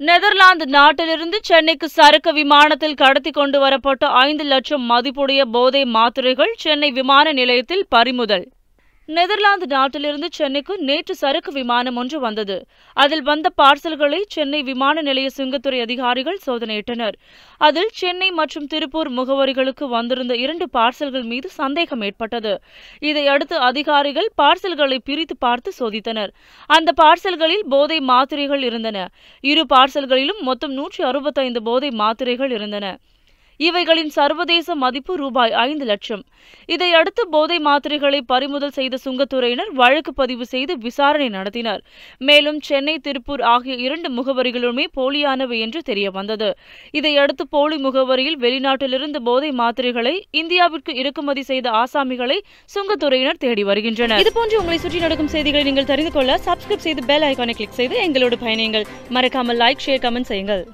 Netherlands நாட்டிலிருந்து சென்னைக்கு சரக்கு விமானத்தில் கடத்தி கொண்டு வரப்பட்ட ஐந்து லட்சம் மதிப்புடைய போதை மாத்திரைகள் சென்னை விமான நிலையத்தில் பறிமுதல். நெதர்லாந்து நாட்டிலிருந்து சென்னைக்கு நேற்று சரக்கு விமானம் ஒன்று வந்தது. அதில் வந்த பார்சல்களை சென்னை விமான நிலைய சுங்கத்துறை அதிகாரிகள் சோதனையிட்டனர். அதில் சென்னை மற்றும் திருப்பூர் முகவரிகளுக்கு வந்திருந்த இரண்டு பார்சல்கள் மீது சந்தேகம் ஏற்பட்டது. இதையடுத்து அதிகாரிகள் பார்சல்களை பிரித்து பார்த்து சோதித்தனர். அந்த பார்சல்களில் போதை மாத்திரைகள் இருந்தன. இரு பார்சல்களிலும் மொத்தம் நூற்றி அறுபத்தைந்து போதை மாத்திரைகள் இருந்தன. இவைகளின் சர்வதேச மதிப்பு ரூபாய் ஐந்து லட்சம். இதையடுத்து போதை மாத்திரைகளை பறிமுதல் செய்த சுங்கத்துறையினர் வழக்கு பதிவு செய்து விசாரணை நடத்தினர். மேலும் சென்னை திருப்பூர் ஆகிய இரண்டு முகவரிகளுமே போலியானவை என்று தெரிய வந்தது இதையடுத்து போலி முகவரியில் வெளிநாட்டிலிருந்து போதை மாத்திரைகளை இந்தியாவிற்கு இறக்குமதி செய்த ஆசாமிகளை சுங்கத்துறையினர் தேடி வருகின்றனர். இதுபோன்று உங்களை சுற்றி நடக்கும் செய்திகளை நீங்கள் தெரிந்து கொள்ள சப்ஸ்கிரைப் செய்து பெல் ஐகானை கிளிக் செய்து எங்களோடு பயணியுங்கள். மறக்காமல் லைக் ஷேர் கமெண்ட் செய்யுங்கள்.